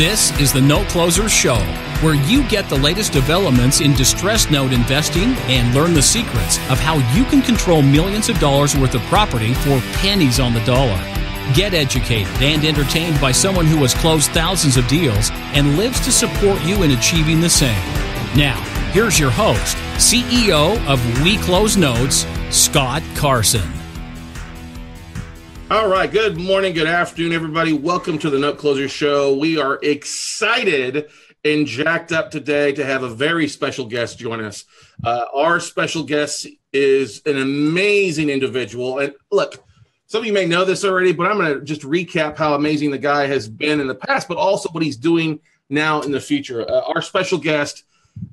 This is the Note Closer Show, where you get the latest developments in distressed note investing and learn the secrets of how you can control millions of dollars worth of property for pennies on the dollar. Get educated and entertained by someone who has closed thousands of deals and lives to support you in achieving the same. Now, here's your host, CEO of We Close Notes, Scott Carson. All right. Good morning. Good afternoon, everybody. Welcome to the Note Closer Show. We are excited and jacked up today to have a very special guest join us. Uh, our special guest is an amazing individual. And look, some of you may know this already, but I'm going to just recap how amazing the guy has been in the past, but also what he's doing now in the future. Uh, our special guest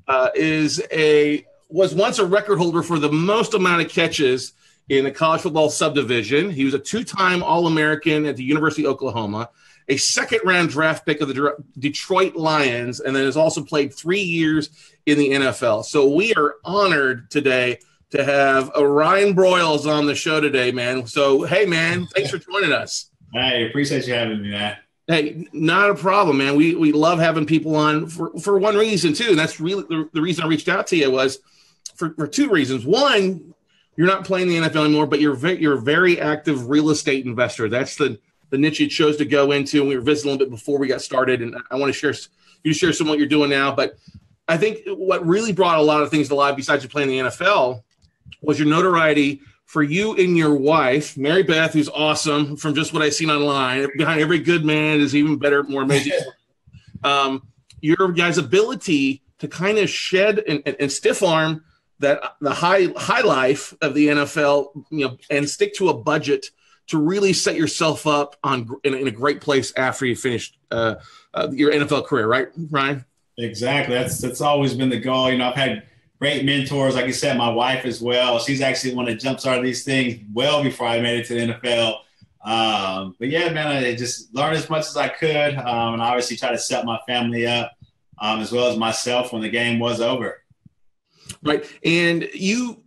uh, is a was once a record holder for the most amount of catches in the college football subdivision. He was a two time All American at the University of Oklahoma, a second round draft pick of the Detroit Lions, and then has also played three years in the NFL. So we are honored today to have Ryan Broyles on the show today, man. So, hey, man, thanks for joining us. Hey, appreciate you having me, man. Hey, not a problem, man. We we love having people on for, for one reason too, and that's really the, the reason I reached out to you was for, for two reasons. One, you're not playing the NFL anymore, but you're ve- you're a very active real estate investor. That's the the niche you chose to go into. And we were visiting a little bit before we got started, and I want to share you share some of what you're doing now. But I think what really brought a lot of things to life besides you playing the NFL was your notoriety for you and your wife, Mary Beth, who's awesome from just what I've seen online. Behind every good man is even better, more amazing. um, your guys' ability to kind of shed and, and, and stiff arm that the high high life of the NFL, you know, and stick to a budget to really set yourself up on in, in a great place after you finish uh, uh, your NFL career, right, Ryan? Exactly. That's that's always been the goal. You know, I've had great mentors, like you said, my wife as well. She's actually one that jump started these things well before I made it to the NFL. Um, but yeah, man, I just learned as much as I could, um, and obviously try to set my family up um, as well as myself when the game was over right? And you,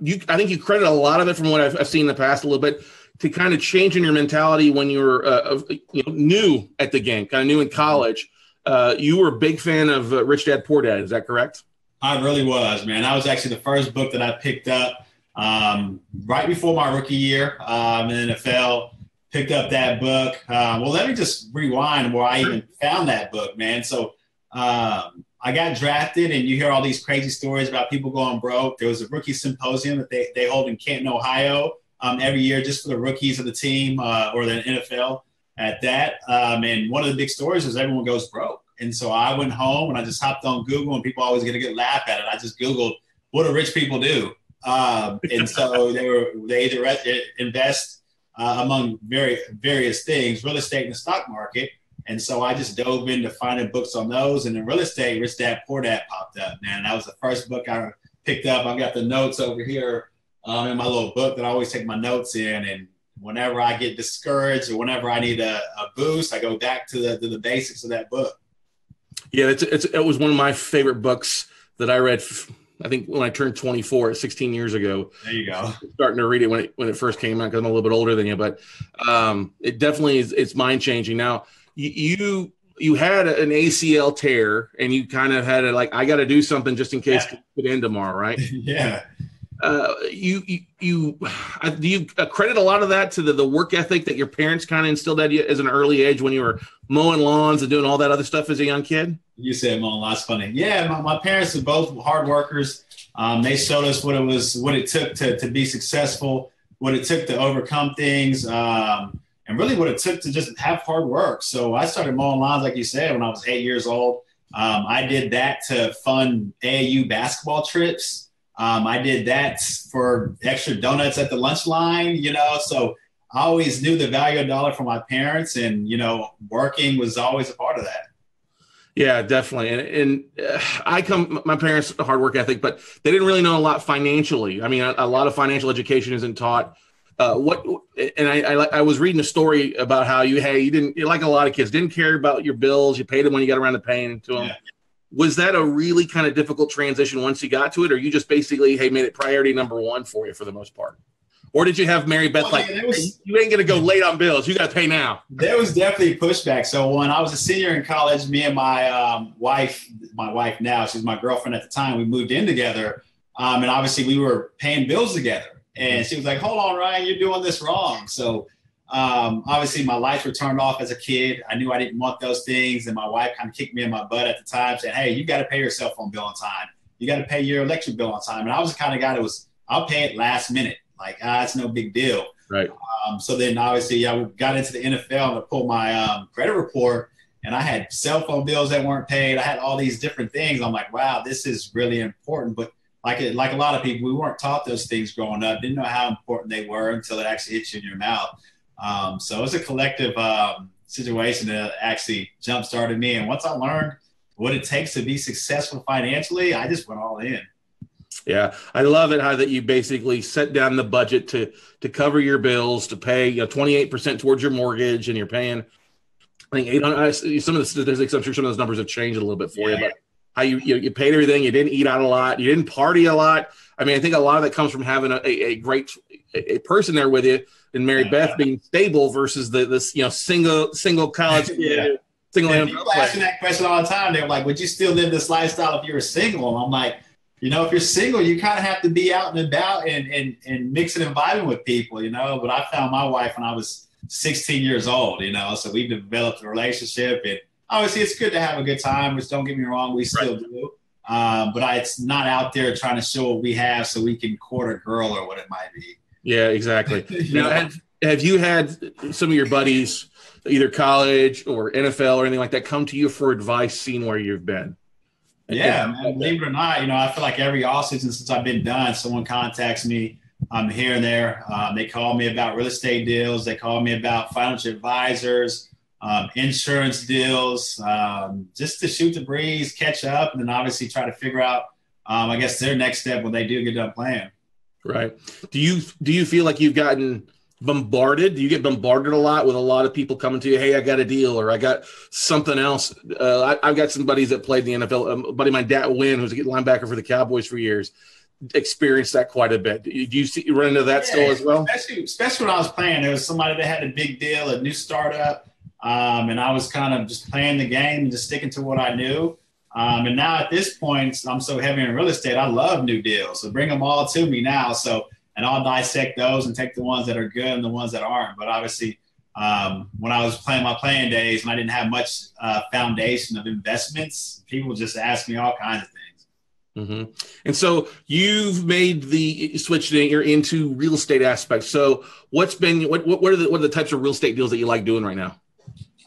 you, I think you credit a lot of it from what I've, I've seen in the past a little bit to kind of changing your mentality when you were, uh, you know, new at the game, kind of new in college. Uh, you were a big fan of uh, Rich Dad Poor Dad. Is that correct? I really was, man. That was actually the first book that I picked up um, right before my rookie year um, in the NFL. Picked up that book. Uh, well, let me just rewind where I even found that book, man. So um, I got drafted, and you hear all these crazy stories about people going broke. There was a rookie symposium that they, they hold in Canton, Ohio, um, every year just for the rookies of the team uh, or the NFL at that. Um, and one of the big stories is everyone goes broke. And so I went home and I just hopped on Google, and people always get a good laugh at it. I just Googled, what do rich people do? Um, and so they were they either invest uh, among very various things, real estate and the stock market and so I just dove into finding books on those. And in real estate, Rich Dad Poor Dad popped up, man. That was the first book I picked up. I've got the notes over here um, in my little book that I always take my notes in. And whenever I get discouraged or whenever I need a, a boost, I go back to the, to the basics of that book. Yeah, it's, it's, it was one of my favorite books that I read. I think when I turned 24, 16 years ago. There you go. Starting to read it when it when it first came out because I'm a little bit older than you, but um, it definitely is. It's mind changing. Now, you you had an ACL tear and you kind of had a like I got to do something just in case yeah. it could end tomorrow, right? yeah. Uh, you you, you uh, do you credit a lot of that to the, the work ethic that your parents kind of instilled at you as an early age when you were mowing lawns and doing all that other stuff as a young kid? You said mowing lawns, funny. Yeah, my, my parents are both hard workers. Um, they showed us what it was, what it took to to be successful, what it took to overcome things. Um, and really what it took to just have hard work. So I started mowing lawns, like you said, when I was eight years old. Um, I did that to fund AAU basketball trips. Um, I did that for extra donuts at the lunch line, you know. So I always knew the value of dollar from my parents, and you know, working was always a part of that. Yeah, definitely. And, and uh, I come, my parents' hard work ethic, but they didn't really know a lot financially. I mean, a, a lot of financial education isn't taught uh, what and I, I, I was reading a story about how you hey you didn't like a lot of kids didn't care about your bills you paid them when you got around to paying to them yeah. was that a really kind of difficult transition once you got to it or you just basically hey made it priority number one for you for the most part Or did you have Mary Beth well, like yeah, was, you ain't gonna go late on bills? You got to pay now. There was definitely pushback. So when I was a senior in college, me and my um, wife, my wife now, she's my girlfriend at the time, we moved in together, um, and obviously we were paying bills together. And she was like, "Hold on, Ryan, you're doing this wrong." So um, obviously my lights were turned off as a kid. I knew I didn't want those things, and my wife kind of kicked me in my butt at the time, saying, "Hey, you got to pay your cell phone bill on time. You got to pay your electric bill on time." And I was the kind of guy that was, "I'll pay it last minute." Like, ah, it's no big deal. Right. Um, so then obviously I got into the NFL and I pulled my um, credit report and I had cell phone bills that weren't paid. I had all these different things. I'm like, wow, this is really important. But like like a lot of people, we weren't taught those things growing up. Didn't know how important they were until it actually hits you in your mouth. Um, so it was a collective um, situation that actually jump started me. And once I learned what it takes to be successful financially, I just went all in. Yeah, I love it how that you basically set down the budget to to cover your bills, to pay you know twenty eight percent towards your mortgage, and you're paying. I think eight hundred. Some of the statistics, I'm sure some of those numbers have changed a little bit for yeah. you, but how you, you, you paid everything, you didn't eat out a lot, you didn't party a lot. I mean, I think a lot of that comes from having a, a, a great a person there with you, and Mary yeah. Beth being stable versus the this you know single single college yeah. single. people asking that question all the time. They're like, "Would you still live this lifestyle if you were single?" And I'm like you know, if you're single, you kind of have to be out and about and, and, and mixing and vibing with people, you know. But I found my wife when I was 16 years old, you know, so we developed a relationship. And obviously, it's good to have a good time, which don't get me wrong, we still right. do. Um, but I, it's not out there trying to show what we have so we can court a girl or what it might be. Yeah, exactly. now, have, have you had some of your buddies, either college or NFL or anything like that, come to you for advice, seeing where you've been? Yeah, man, believe it or not, you know, I feel like every off season since I've been done, someone contacts me um, here and there. Um, they call me about real estate deals. They call me about financial advisors, um, insurance deals, um, just to shoot the breeze, catch up, and then obviously try to figure out, um, I guess, their next step when they do get done playing. Right. Do you do you feel like you've gotten bombarded? Do you get bombarded a lot with a lot of people coming to you? Hey, I got a deal, or I got something else. Uh, I, have got some buddies that played in the NFL. Um, buddy, my dad Win, who's a linebacker for the Cowboys for years, experienced that quite a bit. Do you see you run into that yeah, still as well? Especially, especially when I was playing, there was somebody that had a big deal, a new startup, um, and I was kind of just playing the game and just sticking to what I knew. Um, and now at this point, I'm so heavy in real estate. I love new deals, so bring them all to me now. So and I'll dissect those and take the ones that are good and the ones that aren't. But obviously, um, when I was playing my playing days and I didn't have much uh, foundation of investments, people just ask me all kinds of things. Mm-hmm. And so you've made the switch you're into real estate aspects. So what's been what what are the what are the types of real estate deals that you like doing right now?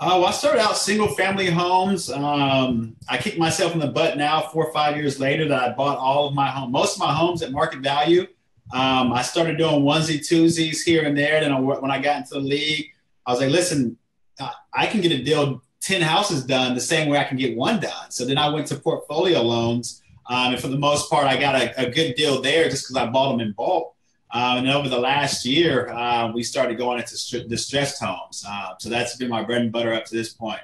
Well, I started out single family homes. Um, I kicked myself in the butt now, four or five years later, that I bought all of my home, most of my homes at market value. Um, I started doing onesie twosies here and there. Then I, when I got into the league, I was like, listen, I can get a deal, 10 houses done the same way I can get one done. So then I went to portfolio loans. Um, and for the most part, I got a, a good deal there just because I bought them in bulk. Um, and over the last year, uh, we started going into distressed homes. Uh, so that's been my bread and butter up to this point.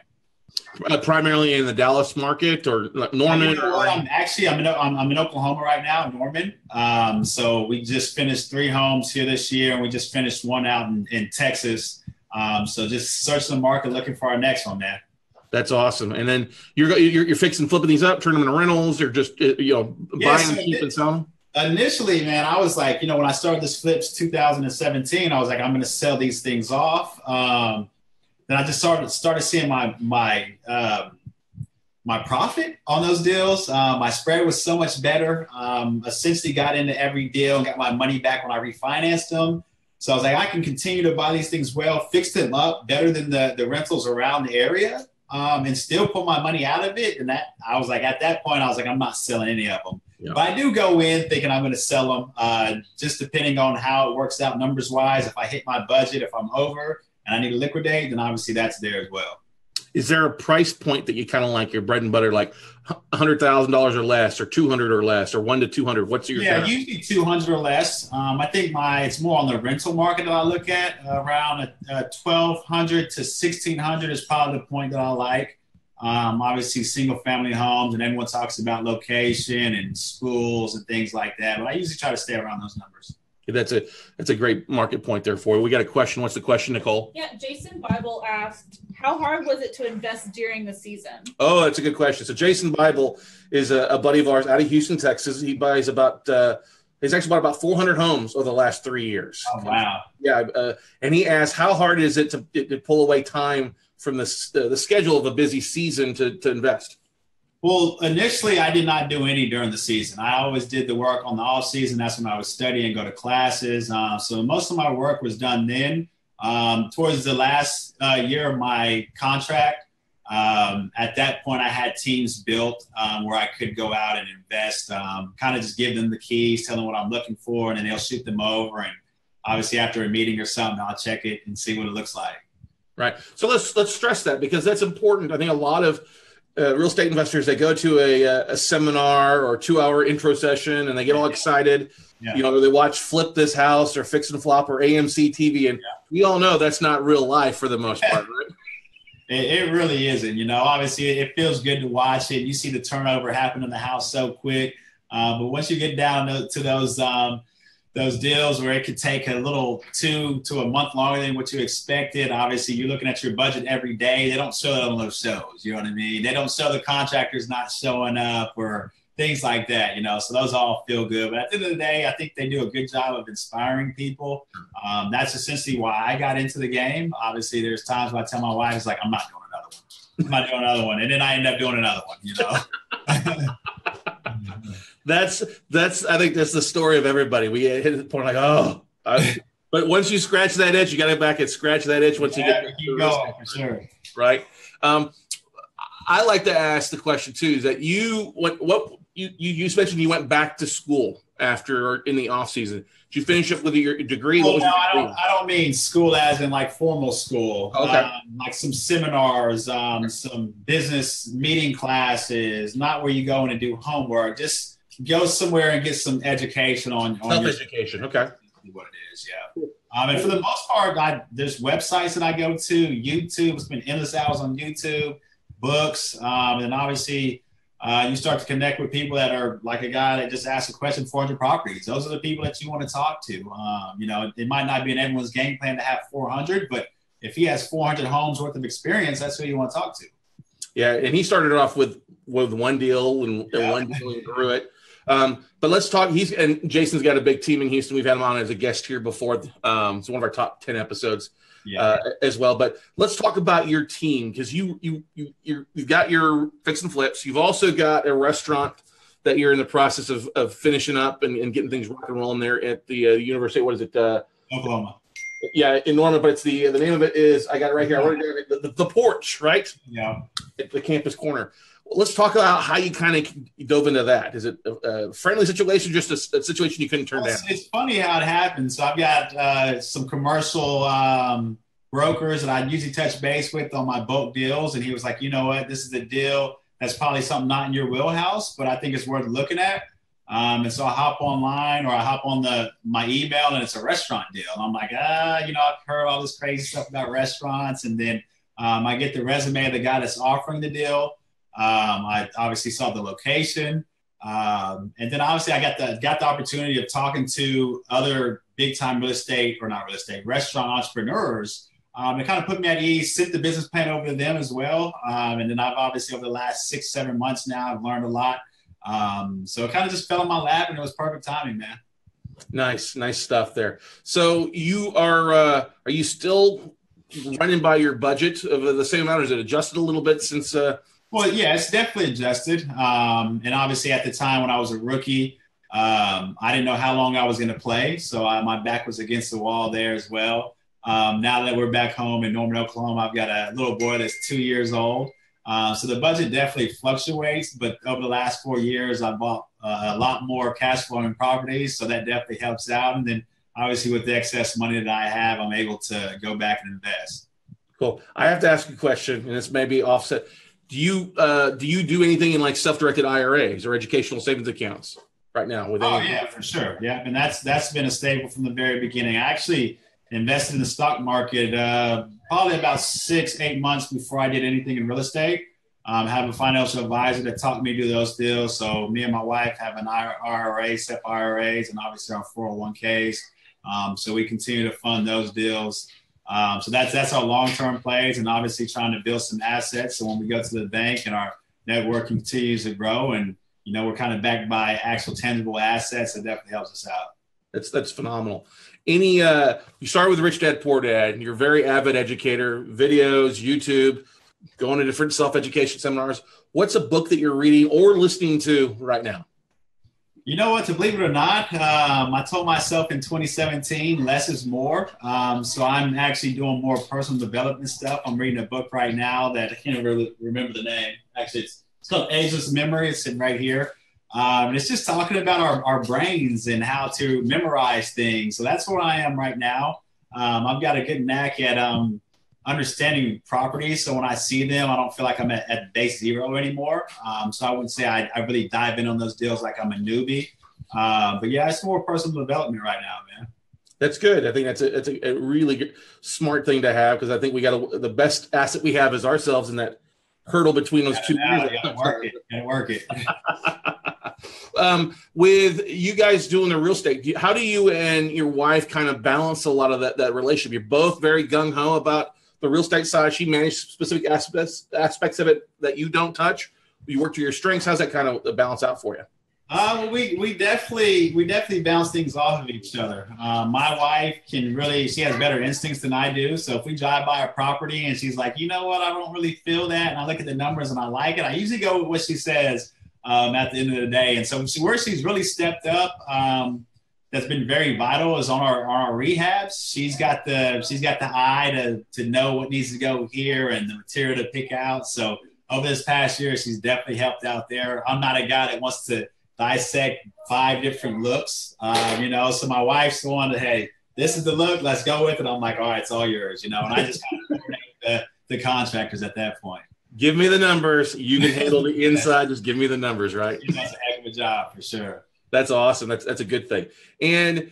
Uh, primarily in the Dallas market or Norman? Know I'm actually I'm in, I'm, I'm, in Oklahoma right now, Norman. Um, so we just finished three homes here this year, and we just finished one out in, in Texas. Um, so just searching the market, looking for our next one, man. That's awesome. And then you're, you're, you're fixing flipping these up, turning them into rentals, or just uh, you know buying them, keeping some. Initially, man, I was like, you know, when I started this flips 2017, I was like, I'm going to sell these things off. Um, then I just started started seeing my my uh, my profit on those deals. Uh, my spread was so much better. Um, essentially, got into every deal and got my money back when I refinanced them. So I was like, I can continue to buy these things well, fix them up better than the the rentals around the area, um, and still pull my money out of it. And that I was like, at that point, I was like, I'm not selling any of them. Yeah. But I do go in thinking I'm going to sell them, uh, just depending on how it works out numbers wise. If I hit my budget, if I'm over, and I need to liquidate, then obviously that's there as well. Is there a price point that you kind of like your bread and butter, like hundred thousand dollars or less, or two hundred or less, or one to two hundred? What's your yeah? Usually two hundred or less. Um, I think my it's more on the rental market that I look at. Uh, around a twelve hundred to sixteen hundred is probably the point that I like. Um, obviously, single family homes, and everyone talks about location and schools and things like that. But I usually try to stay around those numbers. That's a that's a great market point there for you. We got a question. What's the question, Nicole? Yeah, Jason Bible asked, "How hard was it to invest during the season?" Oh, that's a good question. So Jason Bible is a, a buddy of ours out of Houston, Texas. He buys about uh, he's actually bought about 400 homes over the last three years. Oh wow! Yeah, uh, and he asked, "How hard is it to, to pull away time from the uh, the schedule of a busy season to to invest?" Well, initially, I did not do any during the season. I always did the work on the off season. That's when I was studying, go to classes. Uh, so most of my work was done then. Um, towards the last uh, year of my contract, um, at that point, I had teams built um, where I could go out and invest. Um, kind of just give them the keys, tell them what I'm looking for, and then they'll shoot them over. And obviously, after a meeting or something, I'll check it and see what it looks like. Right. So let's let's stress that because that's important. I think a lot of uh, real estate investors they go to a, uh, a seminar or two hour intro session and they get all excited yeah. you know they watch flip this house or fix and flop or amc tv and yeah. we all know that's not real life for the most part right it, it, really isn't you know obviously it feels good to watch it you see the turnover happen in the house so quick uh, but once you get down to, to those um, those deals where it could take a little two to a month longer than what you expected. Obviously, you're looking at your budget every day. They don't show it on those shows. You know what I mean? They don't show the contractors not showing up or things like that. You know, so those all feel good. But at the end of the day, I think they do a good job of inspiring people. Um, that's essentially why I got into the game. Obviously, there's times when I tell my wife, "It's like I'm not doing another one. I'm not doing another one," and then I end up doing another one. You know. that's that's I think that's the story of everybody. We hit the point like, oh, I, but once you scratch that itch, you got to go back and scratch that itch once yeah, you get keep for sure. Right. Um, I like to ask the question too: is that you what what you you, mentioned you went back to school after or in the off season. Did you finish up with your degree? Well, no, I don't. I don't mean school as in like formal school. Okay. Um, like some seminars, um, some business meeting classes. Not where you go in and do homework. Just go somewhere and get some education on, on self education. Okay. What it is, yeah. Um, and for the most part, I, there's websites that I go to. YouTube. It's been endless hours on YouTube. Books, um, and obviously uh, you start to connect with people that are like a guy that just asked a question 400 properties those are the people that you want to talk to um, you know it might not be in everyone's game plan to have 400 but if he has 400 homes worth of experience that's who you want to talk to yeah and he started off with with one deal and, yeah. and one deal and grew it um, but let's talk he's and jason's got a big team in houston we've had him on as a guest here before um, it's one of our top 10 episodes yeah. uh, as well. But let's talk about your team because you you you you have got your fix and flips. You've also got a restaurant that you're in the process of, of finishing up and, and getting things rock and rolling there at the uh, university. What is it? Uh, Oklahoma. Yeah, in Norman, but it's the the name of it is I got it right here. I wrote it down. The, the, the porch, right? Yeah. At the campus corner let's talk about how you kind of dove into that. Is it a, friendly situation, just a, a, situation you couldn't turn well, down? It's funny how it happens. So I've got uh, some commercial um, brokers that I usually touch base with on my bulk deals, and he was like, you know what, this is a deal that's probably something not in your wheelhouse, but I think it's worth looking at. Um, and so I hop online or I hop on the my email and it's a restaurant deal. And I'm like, ah, you know, I've heard all this crazy stuff about restaurants. And then um, I get the resume of the guy that's offering the deal. Um, I obviously saw the location, um, and then obviously I got the got the opportunity of talking to other big time real estate or not real estate restaurant entrepreneurs. Um, it kind of put me at ease, sent the business plan over to them as well. Um, and then I've obviously over the last six, seven months now, I've learned a lot. Um, so it kind of just fell in my lap and it was perfect timing, man. Nice, nice stuff there. So you are, uh, are you still running by your budget of the same amount? Or is it adjusted a little bit since, uh, well, yeah, it's definitely adjusted. Um, and obviously, at the time when I was a rookie, um, I didn't know how long I was going to play, so I, my back was against the wall there as well. Um, now that we're back home in Norman, Oklahoma, I've got a little boy that's two years old. Uh, so the budget definitely fluctuates, but over the last four years, I bought uh, a lot more cash flowing properties, so that definitely helps out. And then obviously, with the excess money that I have, I'm able to go back and invest. Cool. I have to ask a question, and this may be offset do you uh, do you do anything in like self-directed IRAs or educational savings accounts right now? With oh yeah, for sure. Yeah, and that's that's been a staple from the very beginning. I actually invested in the stock market uh, probably about six eight months before I did anything in real estate. Um, I have a financial advisor that taught me to do those deals. So me and my wife have an IRA, SEP IRAs, and obviously our 401ks. Um, so we continue to fund those deals. Um, so that's that's our long-term plays, and obviously trying to build some assets. So when we go to the bank and our network continues to grow, and you know we're kind of backed by actual tangible assets, it definitely helps us out. That's that's phenomenal. Any uh, you start with Rich Dad Poor Dad, and you're a very avid educator, videos, YouTube, going to different self-education seminars. What's a book that you're reading or listening to right now? You know what? To believe it or not, um, I told myself in 2017, less is more. Um, so I'm actually doing more personal development stuff. I'm reading a book right now that I can't really remember the name. Actually, it's, it's called Ageless Memory. It's sitting right here. Um, and it's just talking about our, our brains and how to memorize things. So that's where I am right now. Um, I've got a good knack at um, understanding properties. So when I see them, I don't feel like I'm at, at base zero anymore. Um, so I wouldn't say I, I, really dive in on those deals like I'm a newbie. Uh, but yeah, it's more personal development right now, man. That's good. I think that's a, that's a, a really good, smart thing to have because I think we got a, the best asset we have is ourselves in that hurdle between those two. Now, gotta work it. Gotta work it. um, with you guys doing the real estate, how do you and your wife kind of balance a lot of that, that relationship? You're both very gung ho about the real estate side. She managed specific aspects aspects of it that you don't touch. You work to your strengths. How's that kind of balance out for you? Uh, we we definitely we definitely bounce things off of each other. Uh, my wife can really she has better instincts than I do. So if we drive by a property and she's like, you know what, I don't really feel that, and I look at the numbers and I like it, I usually go with what she says um, at the end of the day. And so where she's really stepped up, um, that's been very vital is on our on our rehabs. She's got the she's got the eye to to know what needs to go here and the material to pick out. So over this past year, she's definitely helped out there. I'm not a guy that wants to dissect five different looks, um, you know. So my wife's the one that hey, this is the look, let's go with it. I'm like, all right, it's all yours, you know. And I just kind of the, the contractors at that point. Give me the numbers. You can handle the inside. Just give me the numbers, right? That's a heck of a job for sure. That's awesome. That's that's a good thing. And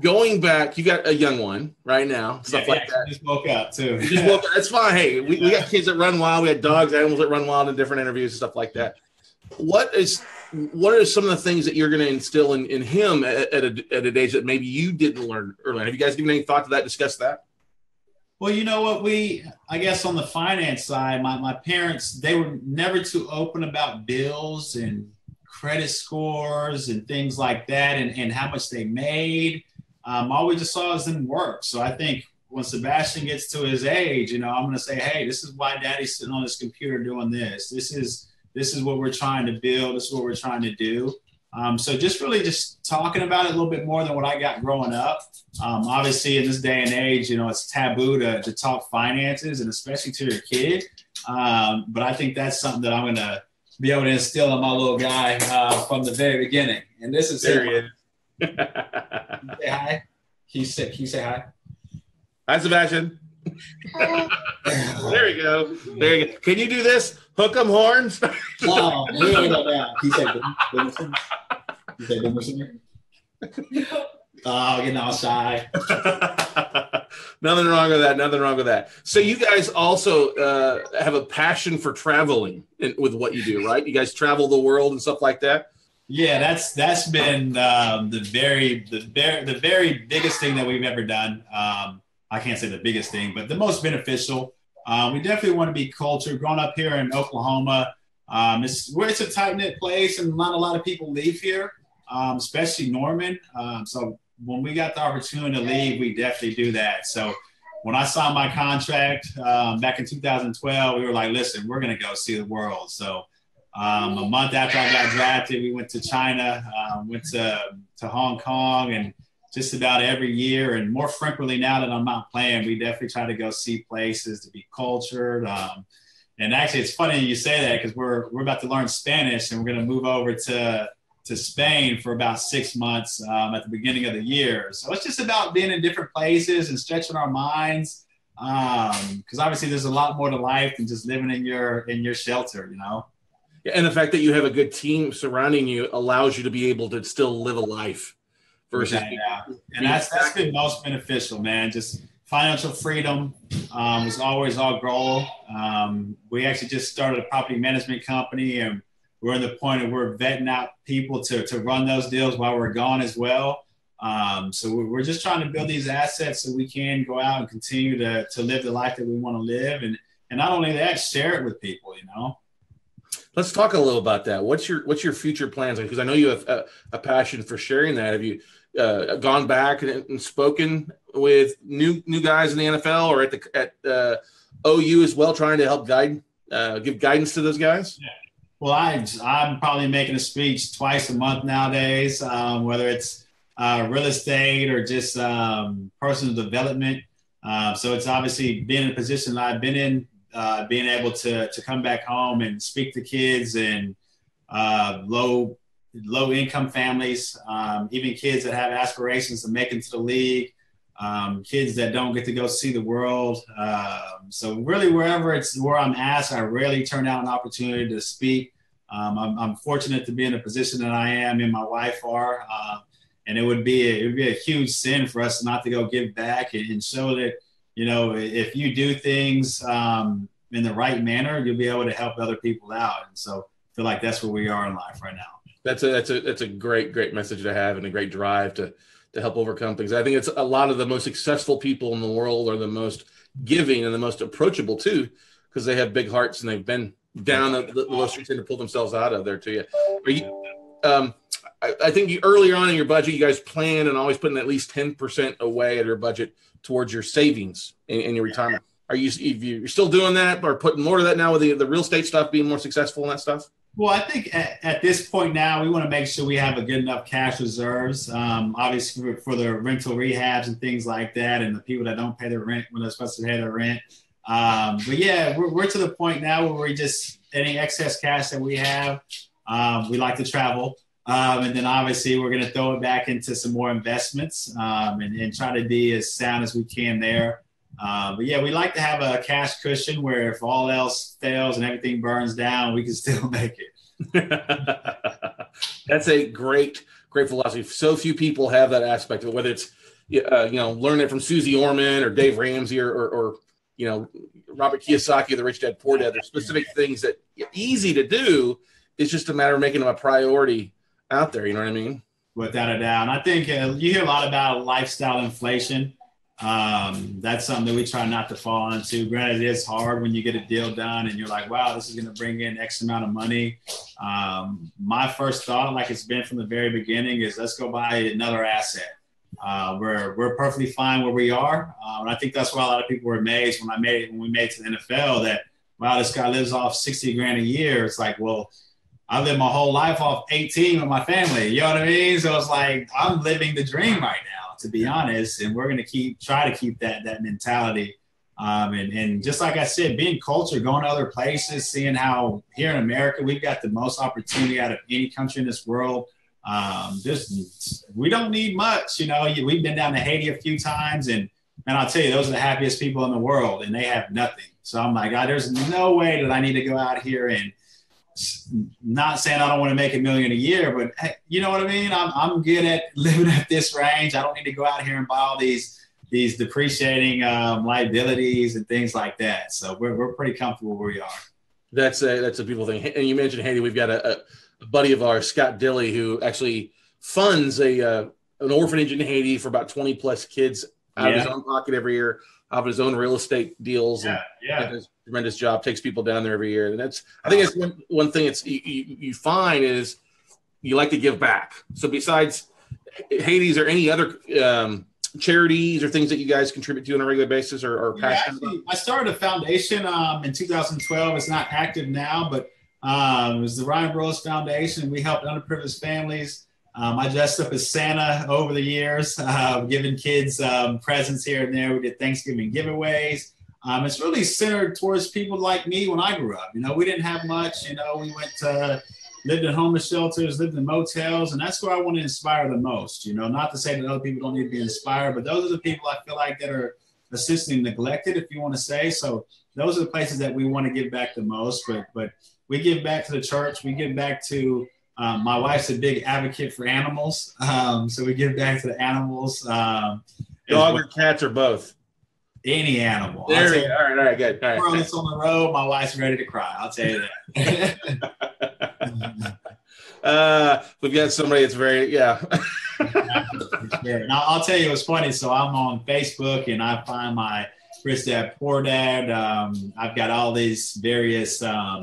going back, you got a young one right now, stuff yeah, like yeah, that. Just woke up too. Just woke up. That's fine. Hey, we, we got kids that run wild. We had dogs, animals that run wild in different interviews and stuff like that. What is what are some of the things that you're going to instill in, in him at, at, a, at a age that maybe you didn't learn early? Have you guys given any thought to that? Discuss that. Well, you know what? We, I guess, on the finance side, my, my parents, they were never too open about bills and credit scores and things like that and, and how much they made. Um, all we just saw is them work. So I think when Sebastian gets to his age, you know, I'm going to say, hey, this is why daddy's sitting on his computer doing this. This is this is what we're trying to build. This is what we're trying to do. Um, so just really just talking about it a little bit more than what I got growing up. Um, obviously, in this day and age, you know, it's taboo to, to talk finances and especially to your kid. Um, but I think that's something that I'm going to be able to instill in my little guy uh, from the very beginning. And this is there. He say hi. He say he say hi. Hi, Sebastian. there you go. There you go. Can you do this? Hook 'em horns. no, we don't. He said, he said, Oh, getting all shy. nothing wrong with that. Nothing wrong with that. So you guys also uh, have a passion for traveling in, with what you do, right? You guys travel the world and stuff like that. Yeah, that's that's been um, the very the very the very biggest thing that we've ever done. Um, I can't say the biggest thing, but the most beneficial. Um, we definitely want to be cultured. Growing up here in Oklahoma, um, it's where it's a tight knit place, and not a lot of people leave here, um, especially Norman. Um, so when we got the opportunity to leave, we definitely do that. So when I signed my contract um, back in 2012, we were like, listen, we're going to go see the world. So um, a month after I got drafted, we went to China, um, went to, to Hong Kong, and just about every year, and more frequently now that I'm not playing, we definitely try to go see places to be cultured. Um, and actually, it's funny you say that because we're we're about to learn Spanish, and we're going to move over to to Spain for about six months um, at the beginning of the year. So it's just about being in different places and stretching our minds. Because um, obviously, there's a lot more to life than just living in your in your shelter, you know. Yeah, and the fact that you have a good team surrounding you allows you to be able to still live a life. Versus, yeah, yeah. and that's that's been most beneficial, man. Just financial freedom um, was always our goal. Um, we actually just started a property management company, and we're in the point of we're vetting out people to, to run those deals while we're gone as well. Um, so we're, we're just trying to build these assets so we can go out and continue to, to live the life that we want to live. And, and not only that, share it with people, you know? Let's talk a little about that. What's your what's your future plans? Because I know you have a, a, passion for sharing that. Have you uh, gone back and, and, spoken with new new guys in the NFL or at the at uh, OU as well, trying to help guide uh, give guidance to those guys? Yeah. Well, I I'm probably making a speech twice a month nowadays, um, whether it's uh, real estate or just um, personal development. Uh, so it's obviously been in a position that I've been in, uh, being able to to come back home and speak to kids and uh, low low income families, um, even kids that have aspirations to make it to the league, um, kids that don't get to go see the world. Um, so really, wherever it's where I'm asked, I rarely turn down an opportunity to speak. Um, I'm, I'm, fortunate to be in a position that I am, and my wife are. Uh, and it would be a, it would be a huge sin for us not to go give back and, and show that you know if you do things um, in the right manner, you'll be able to help other people out. And so I feel like that's where we are in life right now that's a that's a that's a great great message to have and a great drive to to help overcome things. I think it's a lot of the most successful people in the world are the most giving and the most approachable too, because they have big hearts and they've been down the, the, low streets and to pull themselves out of there too. Are you? Um, I, I think you, earlier on in your budget, you guys plan and always putting at least ten percent away at your budget towards your savings in, in your retirement. Are you you're still doing that, or putting more of that now with the, the real estate stuff being more successful and that stuff? Well, I think at, at, this point now, we want to make sure we have a good enough cash reserves. Um, obviously, for, for, the rental rehabs and things like that, and the people that don't pay their rent when they're supposed to pay their rent. Um, but yeah, we're, we're, to the point now where we just any excess cash that we have, um, we like to travel. Um, and then obviously, we're going to throw it back into some more investments um, and, and, try to be as sound as we can there. Uh, but yeah, we like to have a cash cushion where if all else fails and everything burns down, we can still make it. That's a great, great philosophy. So few people have that aspect of it, whether it's, uh, you know, learning it from Suze Orman or Dave Ramsey or, or, or, you know, Robert Kiyosaki, the Rich Dad Poor Dad. There's specific things that easy to do. It's just a matter of making them a priority out there. You know what I mean? Without a doubt. And I think uh, you hear a lot about lifestyle inflation. Um, that's something that we try not to fall into. Granted, it is hard when you get a deal done and you're like, wow, this is going to bring in X amount of money. Um, my first thought, like it's been from the very beginning, is let's go buy another asset. Uh, we're, we're perfectly fine where we are. Uh, and I think that's why a lot of people were amazed when I made when we made it to the NFL that, wow, this guy lives off 60 grand a year. It's like, well, I lived my whole life off 18 with my family. You know what I mean? So it's like I'm living the dream right now to be honest. And we're going to keep try to keep that that mentality. Um, and, and just like I said, being culture, going to other places, seeing how here in America we've got the most opportunity out of any country in this world. Um, just we don't need much, you know. We've been down to Haiti a few times, and and I'll tell you, those are the happiest people in the world, and they have nothing. So I'm like, God, there's no way that I need to go out here and not saying I don't want to make a million a year, but hey, you know what I mean? I'm, I'm good at living at this range. I don't need to go out here and buy all these these depreciating um, liabilities and things like that. So we're, we're pretty comfortable where we are. That's a, that's a beautiful thing. And you mentioned Haiti. We've got a, a buddy of ours, Scott Dilly, who actually funds a uh, an orphanage in Haiti for about 20 plus kids out yeah. of his own pocket every year, out of his own real estate deals. Yeah, and, yeah tremendous job. Takes people down there every year, and that's I think it's one, one thing. It's you, you, you find is you like to give back. So besides Haiti or any other um, charities or things that you guys contribute to on a regular basis or, or yeah, actually, I started a foundation um, in 2012. It's not active now, but um, it was the Ryan Broyles Foundation. We helped underprivileged families. Um, I dressed up as Santa over the years, uh, giving kids um, presents here and there. We did Thanksgiving giveaways. Um, it's really centered towards people like me when I grew up. You know, we didn't have much. You know, we went to lived in homeless shelters, lived in motels, and that's where I want to inspire the most. You know, not to say that other people don't need to be inspired, but those are the people I feel like that are essentially neglected, if you want to say. So those are the places that we want to give back the most. But but we give back to the church. We give back to um, my wife's a big advocate for animals, um, so we give back to the animals. Um, Dog or cats or both? any animal. There we go. All right, all right, good. All right. on the road, my wife's ready to cry. I'll tell you that. uh, we've got somebody that's very yeah. Now I'll tell you what's funny. So I'm on Facebook and I find my Rich Dad Poor Dad. Um, I've got all these various um,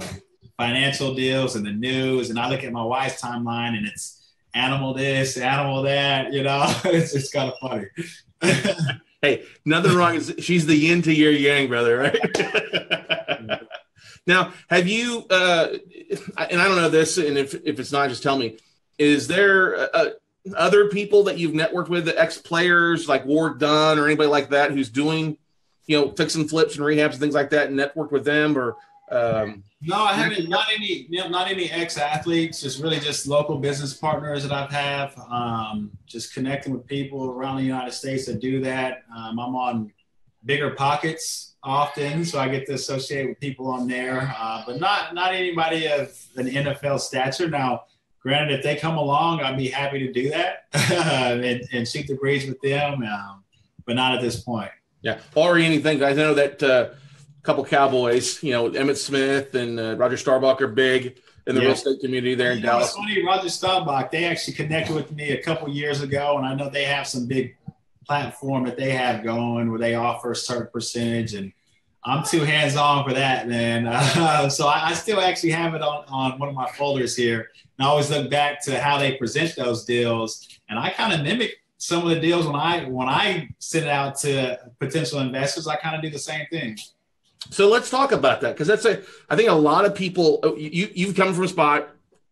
financial deals and the news, and I look at my wife's timeline and it's animal this, animal that. You know, it's it's kind of funny. hey, nothing wrong. She's the yin to your yang, brother, right? now, have you? Uh, and I don't know this, and if if it's not, just tell me. Is there uh, other people that you've networked with, the ex players like Ward Dunn or anybody like that, who's doing, you know, fixing flips and rehabs and things like that, and networked with them, or um, no, I haven't. Not any. Not any ex athletes. Just really just local business partners that I've have. Um, just connecting with people around the United States that do that. Um, I'm on BiggerPockets often, so I get to associate with people on there. Uh, but not not anybody of an NFL stature. Now, granted, if they come along, I'd be happy to do that and, and shoot the breeze with them. Um, but not at this point. Yeah, or anything. I know that. Uh, couple Cowboys. You know, Emmitt Smith and uh, Roger Staubach are big in the yeah. real estate community there in you Dallas. Know, funny, Roger Staubach. they actually connected with me a couple years ago, and I know they have some big platform that they have going where they offer a certain percentage, and I'm too hands on for that, man. Uh, so I, I, still actually have it on, on one of my folders here, and I always look back to how they present those deals, and I kind of mimic some of the deals when I when I send it out to potential investors. I kind of do the same thing. So let's talk about that because that's a. I think a lot of people. Oh, you you've come from a spot,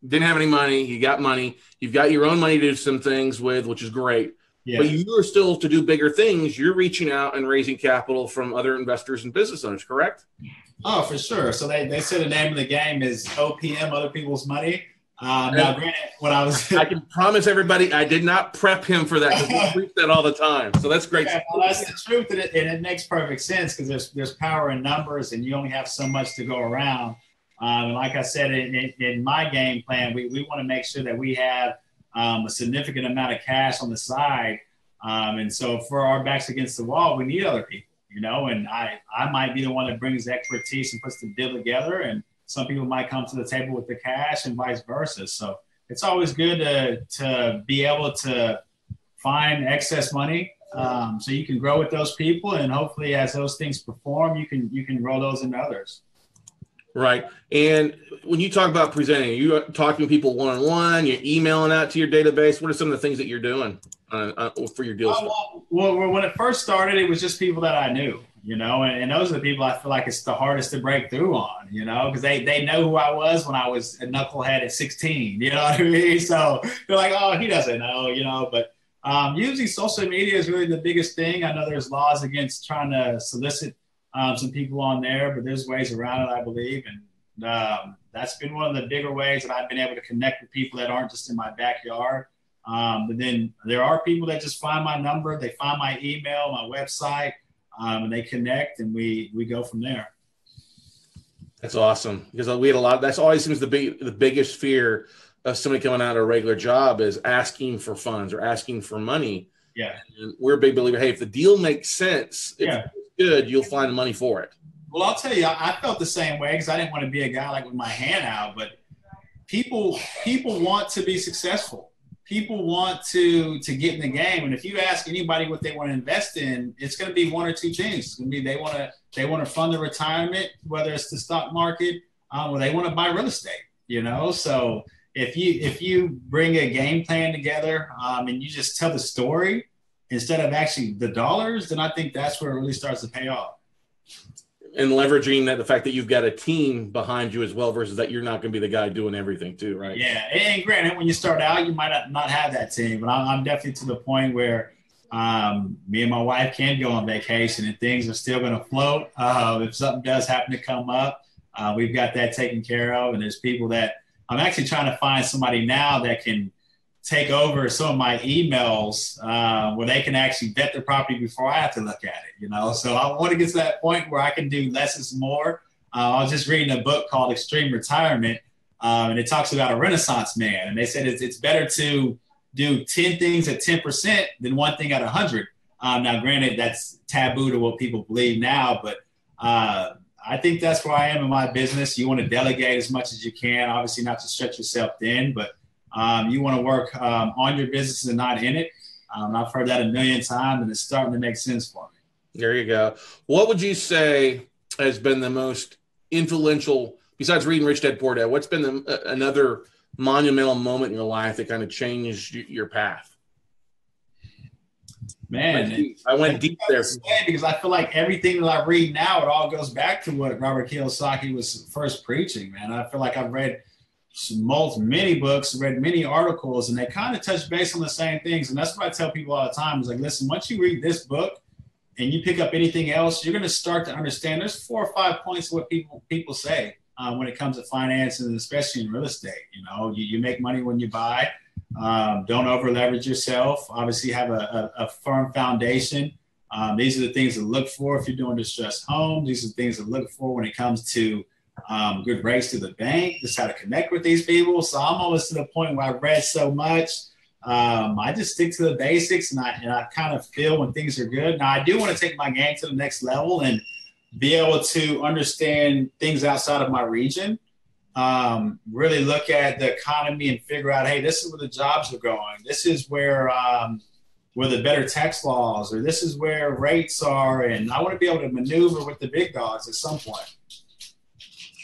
didn't have any money. You got money. You've got your own money to do some things with, which is great. Yeah. But you are still to do bigger things. You're reaching out and raising capital from other investors and business owners, correct? Oh, for sure. So they, they say the name of the game is OPM, other people's money. Uh, now, granted, when I was, I can promise everybody, I did not prep him for that because we preach that all the time. So that's great. Yeah, well, that's the truth, and it, and it makes perfect sense because there's there's power in numbers, and you only have so much to go around. Um, and like I said, in, in, in, my game plan, we, we want to make sure that we have um, a significant amount of cash on the side. Um, and so for our backs against the wall, we need other people, you know, and I, I might be the one that brings expertise and puts the deal together. And some people might come to the table with the cash and vice versa. So it's always good to, to be able to find excess money. Um, so you can grow with those people and hopefully as those things perform you can you can roll those into others. Right. And when you talk about presenting you are talking to people one-on-one you're emailing out to your database. What are some of the things that you're doing uh, uh, for your deals? Well, well, when it first started it was just people that i knew you know, and, and, those are the people I feel like it's the hardest to break through on, you know, because they, they know who I was when I was a knucklehead at 16, you know what I mean? So they're like, oh, he doesn't know, you know, but um, usually social media is really the biggest thing. I know there's laws against trying to solicit um, some people on there, but there's ways around it, I believe. And um, that's been one of the bigger ways that I've been able to connect with people that aren't just in my backyard. Um, but then there are people that just find my number, they find my email, my website, um, and they connect, and we we go from there. That's awesome because we had a lot. That's always seems the big the biggest fear of somebody coming out of a regular job is asking for funds or asking for money. Yeah, and we're a big believer. Hey, if the deal makes sense, if yeah, good, you'll find the money for it. Well, I'll tell you, I felt the same way because I didn't want to be a guy like with my hand out, but people people want to be successful people want to to get in the game. And if you ask anybody what they want to invest in it's going to be one or two things. It's going to be they want to they want to fund their retirement whether it's the stock market um, or they want to buy real estate you know? So if you if you bring a game plan together um, and you just tell the story instead of actually the dollars then i think that's where it really starts to pay off and leveraging that the fact that you've got a team behind you as well versus that you're not going to be the guy doing everything too right? Yeah and granted when you start out you might not have that team but i'm definitely to the point where um, me and my wife can go on vacation and things are still going to float. Uh, if something does happen to come up uh, we've got that taken care of and there's people that i'm actually trying to find somebody now that can take over some of my emails uh, where they can actually vet the property before I have to look at it. You know, so I want to get to that point where I can do less is more. Uh, I was just reading a book called Extreme Retirement, um, and it talks about a Renaissance man, and they said it's, it's better to do ten things at ten percent than one thing at a hundred. Um, now, granted, that's taboo to what people believe now, but uh, I think that's where I am in my business. You want to delegate as much as you can, obviously not to stretch yourself thin, but Um, you want to work um, on your business and not in it. Um, I've heard that a million times, and it's starting to make sense for me. There you go. What would you say has been the most influential, besides reading Rich Dad Poor Dad? What's been the, uh, another monumental moment in your life that kind of changed your path? Man, I went deep there because I feel like everything that I read now, it all goes back to what Robert Kiyosaki was first preaching. Man, I feel like I've read many books, read many articles, and they kind of touch base on the same things. And that's what I tell people all the time: is like, listen, once you read this book and you pick up anything else, you're going to start to understand. There's four or five points of what people people say uh, when it comes to finance and especially in real estate. You know, you, you make money when you buy um, don't over leverage yourself. Obviously, have a, a, a firm foundation. Um, these are the things to look for if you're doing distressed homes. These are the things to look for when it comes to um, good rates to the bank, just how to connect with these people. So I'm almost to the point where I've read so much. Um, I just stick to the basics and I, and I kind of feel when things are good. Now, I do want to take my game to the next level and be able to understand things outside of my region um, really look at the economy and figure out, hey, this is where the jobs are going. This is where um, where the better tax laws, or this is where rates are, and I want to be able to maneuver with the big dogs at some point.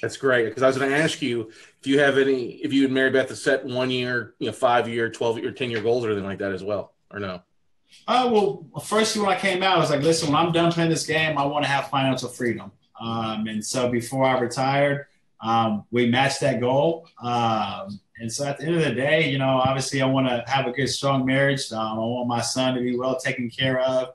That's great because I was going to ask you if you have any, if you and Mary Beth have set one year, you know, five year, twelve year, ten year goals or anything like that as well, or no? Oh well, first when I came out, I was like, listen, when I'm done playing this game, I want to have financial freedom. Um, and so before I retired, um, we matched that goal. Um, and so at the end of the day, you know, obviously I want to have a good, strong marriage. Um, I want my son to be well taken care of.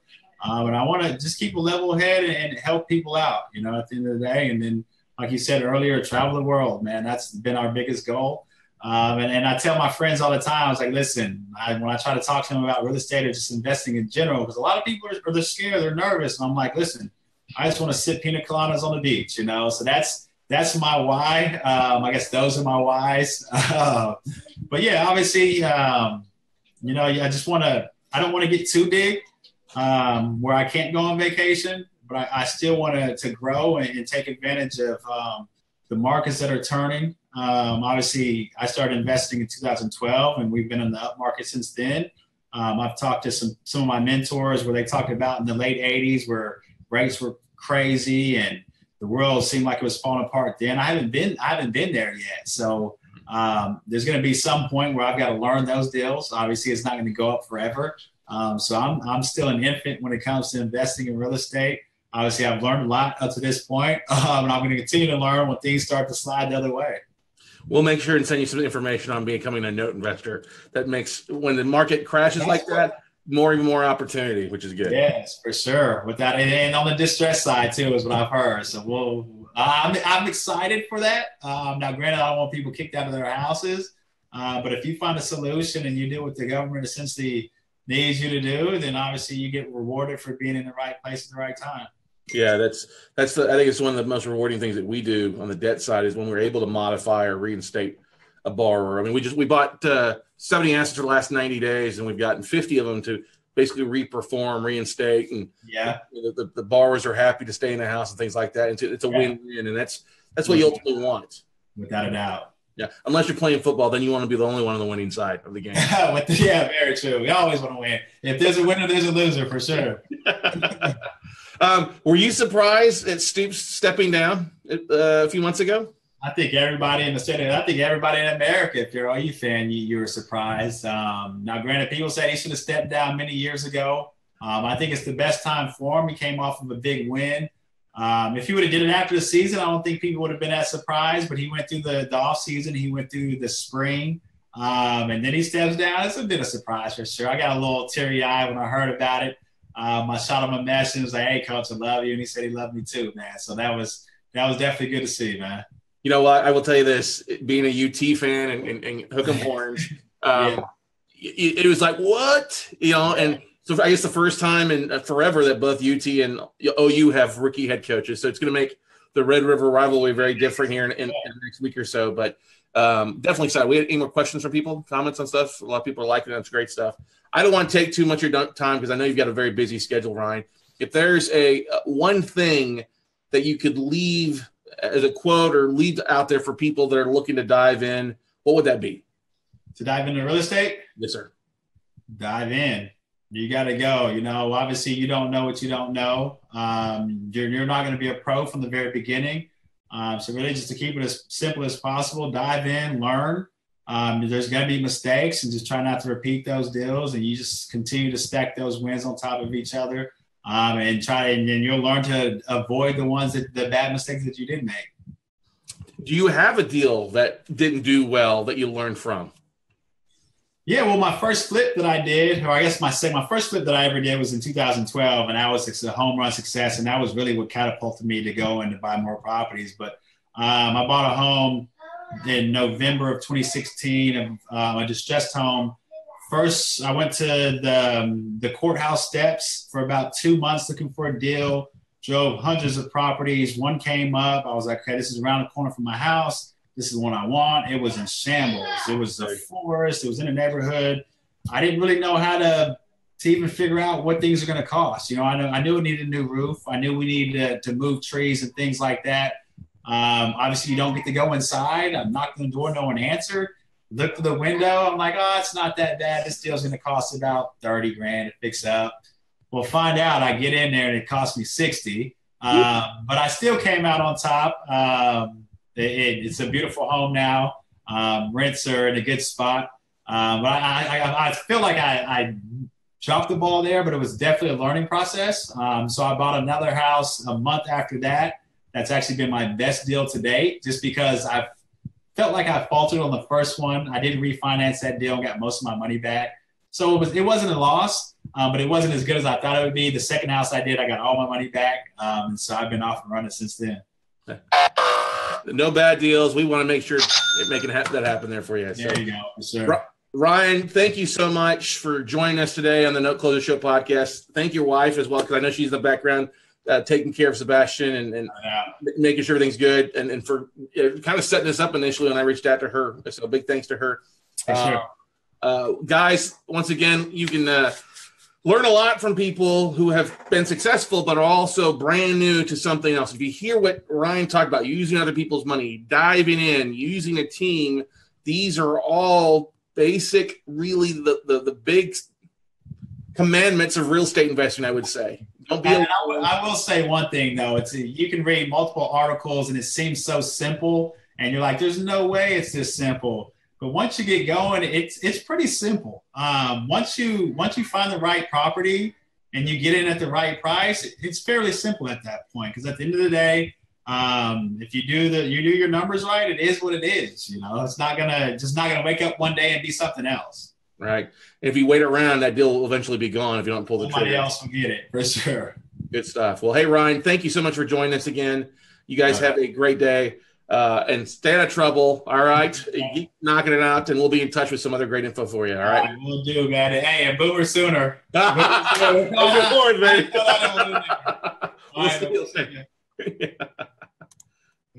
Um, and I want to just keep a level head and, and, help people out, you know, at the end of the day. And then, like you said earlier, travel the world, man. That's been our biggest goal. Um, and, and, I tell my friends all the time, I was like, listen, I, when I try to talk to them about real estate or just investing in general, because a lot of people are, are they're scared, they're nervous. And I'm like, listen, I just want to sip pina coladas on the beach, you know? So that's, that's my why. Um, I guess those are my whys. Uh, but yeah, obviously, um, you know, I just want to. I don't want to get too big um, where I can't go on vacation, but I, I still want to grow and, and, take advantage of um, the markets that are turning. Um, obviously, I started investing in 2012, and we've been in the up market since then. Um, I've talked to some some of my mentors where they talked about in the late 80s where rates were crazy and the world seemed like it was falling apart then. I haven't been I haven't been there yet. So um, there's going to be some point where I've got to learn those deals. Obviously, it's not going to go up forever. Um, so I'm I'm still an infant when it comes to investing in real estate. Obviously, I've learned a lot up to this point, um, and I'm going to continue to learn when things start to slide the other way. We'll make sure and send you some information on becoming a note investor. That makes when the market crashes That's like that, more and more opportunity, which is good. Yes, for sure. With that, and on the distress side too, is what I've heard. So we'll, I'm, I'm excited for that. Um, now, granted, I don't want people kicked out of their houses, uh, but if you find a solution and you do what the government essentially needs you to do, then obviously you get rewarded for being in the right place at the right time. Yeah, that's that's the, I think it's one of the most rewarding things that we do on the debt side is when we're able to modify or reinstate a borrower. I mean, we just we bought uh, 70 assets for the last 90 days, and we've gotten 50 of them to basically reperform, reinstate, and yeah, the, the, the borrowers are happy to stay in the house and things like that. It's, it's a yeah. win-win, and that's that's what you ultimately want, without a doubt. Yeah, unless you're playing football, then you want to be the only one on the winning side of the game. yeah, very true. We always want to win. If there's a winner, there's a loser for sure. um, were you surprised at Stoops stepping down uh, a few months ago? I think everybody in the city, I think everybody in America, if you're an OU fan, you, you were surprised. Um, now, granted, people said he should have stepped down many years ago. Um, I think it's the best time for him. He came off of a big win. Um, if he would have did it after the season, I don't think people would have been as surprised. But he went through the, the off season, he went through the spring, um, and then he steps down. It's a bit of a surprise for sure. I got a little teary eye when I heard about it. Um, I shot him a message and was like, "Hey, coach, I love you," and he said he loved me too, man. So that was that was definitely good to see, man you know what? I will tell you this: being a UT fan and, and, and hook 'em horns, um, yeah. it, it, was like what you know. And so I guess the first time in uh, forever that both UT and OU have rookie head coaches, so it's going to make the Red River rivalry very different here in, in, in the next week or so. But um, definitely excited. We have any more questions from people, comments on stuff. A lot of people are liking it. It's great stuff. I don't want to take too much of your time because I know you've got a very busy schedule, Ryan. If there's a uh, one thing that you could leave as a quote or leave out there for people that are looking to dive in, what would that be? to dive into real estate, Yes, sir. dive in. You got to go. You know, obviously, you don't know what you don't know. Um, you're, you're not going to be a pro from the very beginning. Um, so, really, just to keep it as simple as possible, dive in, learn. Um, there's going to be mistakes, and just try not to repeat those deals. And you just continue to stack those wins on top of each other, um, and try. And, and you'll learn to avoid the ones that the bad mistakes that you did make. Do you have a deal that didn't do well that you learned from? Yeah, well, my first flip that I did, or I guess my second, my first flip that I ever did was in 2012, and that was a home run success, and that was really what catapulted me to go and to buy more properties. But um, I bought a home in November of 2016, um, a distressed home. First, I went to the um, the courthouse steps for about two months looking for a deal. Drove hundreds of properties. One came up. I was like, okay, this is around the corner from my house this is the one I want. It was in shambles. It was a forest. It was in a neighborhood. I didn't really know how to to even figure out what things are going to cost. You know, I know I knew we needed a new roof. I knew we needed to, to move trees and things like that. Um, obviously, you don't get to go inside. I knocked on the door, no one answered. Look through the window. I'm like, oh, it's not that bad. This deal's going to cost about thirty grand to fix up. We'll find out. I get in there and it cost me sixty, um, but I still came out on top. Um, it, it's a beautiful home now. Um, rents are in a good spot. Um, but I, I, I, feel like I, I, dropped the ball there, but it was definitely a learning process. Um, so I bought another house a month after that. That's actually been my best deal to date, just because I felt like I faltered on the first one. I did refinance that deal and got most of my money back. So it, was, it wasn't a loss, um, but it wasn't as good as I thought it would be. The second house I did, I got all my money back. Um, and so I've been off and running since then no bad deals. We want to make sure making that happen there for you. So, there you go, sir. Ryan, thank you so much for joining us today on the Note Closer Show podcast. Thank your wife as well, because I know she's in the background uh, taking care of Sebastian and, and yeah. making sure everything's good, and, and for kind of setting this up initially when I reached out to her. So big thanks to her. Uh, uh, guys, once again, you can uh, learn a lot from people who have been successful but are also brand new to something else. If you hear what Ryan talked about, using other people's money, diving in, using a team, these are all basic, really the the, the big commandments of real estate investing. I would say. Don't be. I, will, I will say one thing though. It's you can read multiple articles and it seems so simple, and you're like, "There's no way it's this simple." But once you get going, it's it's pretty simple. Um, once you once you find the right property and you get in at the right price, it's fairly simple at that point. Because at the end of the day, um, if you do the you do your numbers right, it is what it is. You know, it's not gonna just not gonna wake up one day and be something else. Right. If you wait around, that deal will eventually be gone if you don't pull the Somebody trigger. else will get it for sure. Good stuff. Well, hey Ryan, thank you so much for joining us again. You guys have a great day uh, and stay out of trouble. All right, keep knocking it out, and we'll be in touch with some other great info for you. All right, we'll do, man. Hey, a boomer sooner. Boomer sooner. Looking forward, man. we'll right,